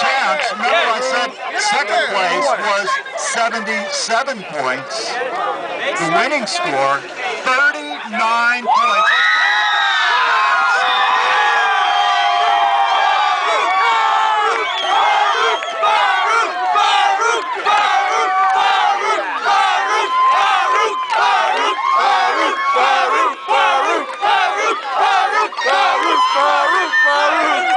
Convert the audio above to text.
champs, remember I said second place was 77 points. The winning score, 39 points. Baruch, Baruch, Baruch, Baruch, Baruch.